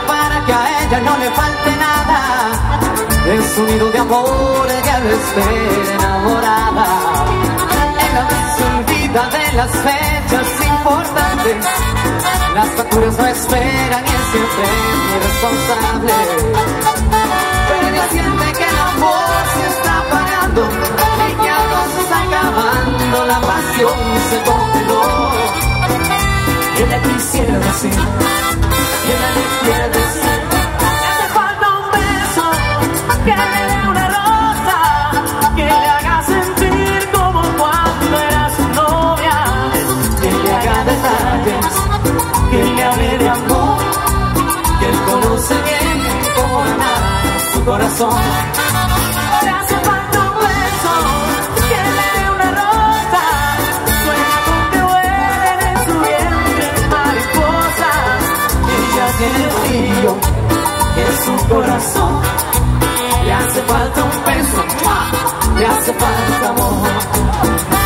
para que a ella no le falte nada. Es un nido de amor ella no esté enamorada. Ella se olvida de las fechas importantes. Las facturas no esperan y es siempre irresponsable. Pero ella siente que el amor se está pagando y que algo se está acabando. La pasión se congeló. Y ella quisiera decir, y ella su corazón. Hace falta un beso que le dé una rosa, sueña con que vuelen en su vientre mariposas. Ella tiene frío en su corazón, le hace falta un beso, le hace falta amor.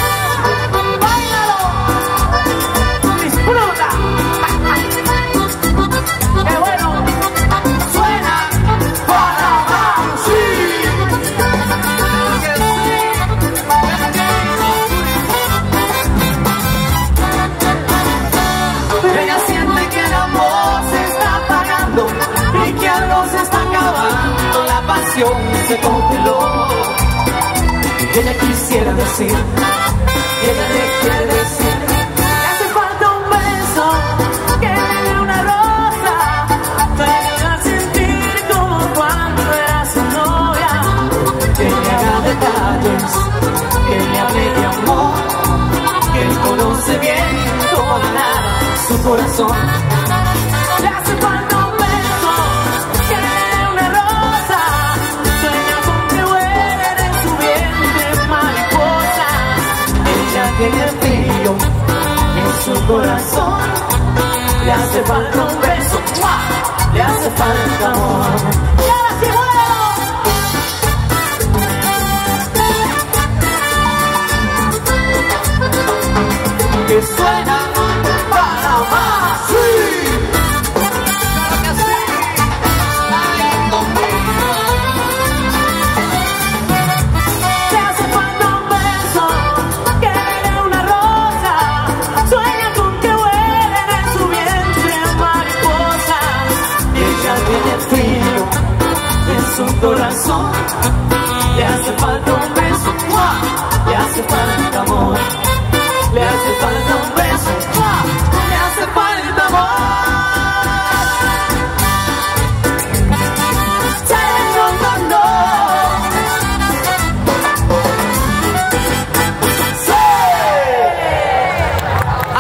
Se congeló. Ella quisiera decir, y ella le quiere decir, Le hace falta un beso que le dé una rosa para sentir como cuando era su novia. que le haga detalles, que le hable de amor, que él conoce bien nada su corazón. Corazón, le hace falta un beso, ¡mua! le hace falta amor. ¡Y ahora sí Que suena corazón. Le hace falta un beso, ¡mua! le hace falta amor, le hace falta.